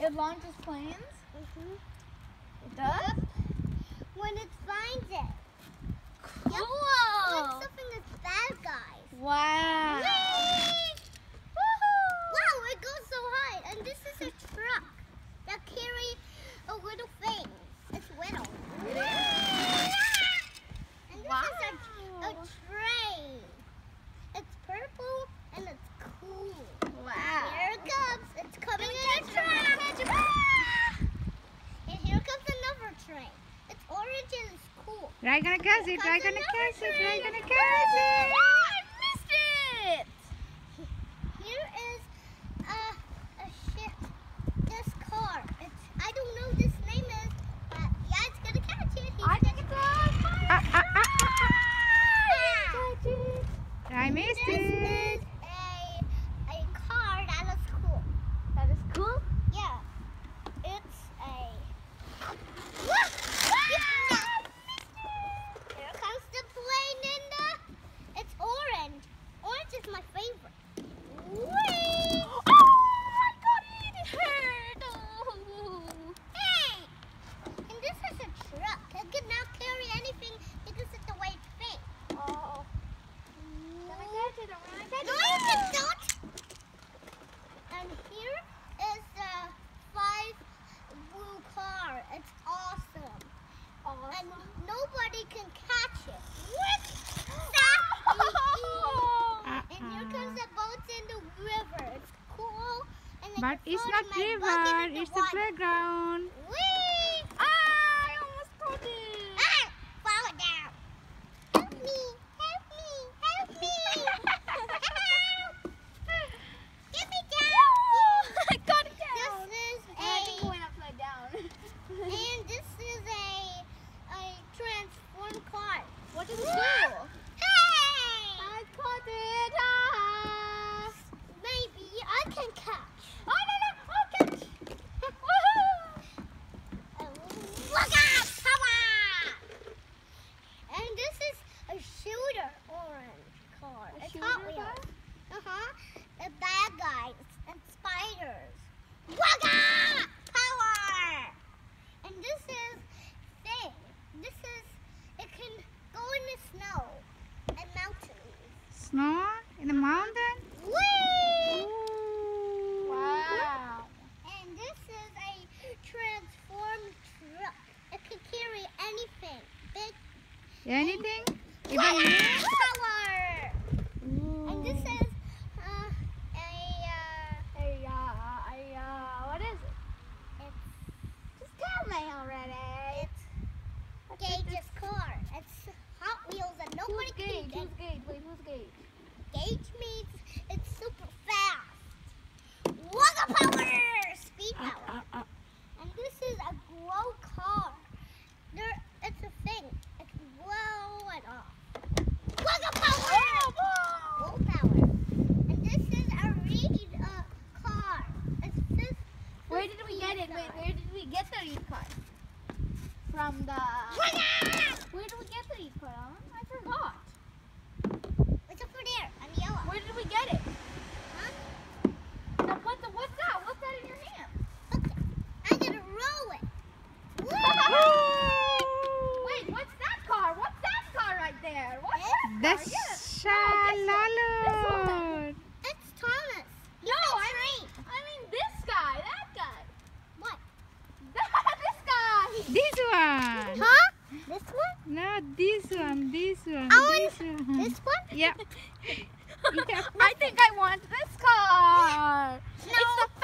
It launches planes? Mm-hmm. It does? When it finds it. Cool! Like something that's bad guys. Wow. Whee! Wow, it goes so high. And this is a truck that carry a little thing. It's little. And this is a, a Wow. train. It's purple and it's cool. Wow. Here it comes. It's coming in a truck. And here comes another train. It's orange and Try gonna catch it. Try gonna catch it. Try gonna catch it. I missed it! Here is a, a ship. This car. It's I don't know this name is, but yeah, it's gonna catch it. He's I think it's a fire Ah, ah, ah, ah, truck. I missed it. is a a car that is cool. That is cool. Yeah. It's a. Here comes the plane, Linda. It's orange. Orange is my favorite. Whee! Oh, I got it! It hurt! Oh. Hey! And this is a truck. It can not carry anything because it's a white thing. Oh. Gonna catch it. I'm gonna catch No, it. you don't. And here is the five blue car. It's awesome. And nobody can catch it. What? Ah, and here ah. comes the boats in the river. It's cool. And I But it's not river. bucket in the It's the playground. Whee! Ah, I almost caught it. Ah! Fall down. Help me! Help me! Help me! Help! Get me down! I got it down. This is And I think it went upside down. and this is a a transform car. what does it do? Hey! I caught it. Ah. Maybe I can catch. Oh, no, no. Oh, catch. Woohoo. Look out! Power! And this is a shooter orange car. A it's shooter Hot car? Wheels. Uh huh. The bad guys and spiders. Out! Power! And this is thing. This is it can go in the snow and mountains. Snow in the mountain. Whee! Ooh. Wow. And this is a transformed truck. It can carry anything. Big Anything? Even Power! me? Power! Ooh. And this is uh, a uh, Hey, uh, I, uh, what is it? it's Just tell me already. it's Gage's car. It's Hot Wheels and nobody Who's Gage? can Who's Gage? Wait, who's Gage? Gauge means it's super fast. Wugga power! Speed Ah, power. ah, ah. And this is a glow car. There, it's a thing. It can blow it off. Wugga power! Glow power. And this is a reed uh, car. It's this. Where did we get it? Wait, where did we get the reed car? From the. Where did we get the reed car? I forgot. It's over there the yellow. Where did we get it? Huh? Now, what the, what's that? What's that in your hand? Look, I'm gonna roll it. Wait, what's that car? What's that car right there? What's that car? Yes. Not this one, this one, I this want one. This one? Yeah. I think I want this car. No.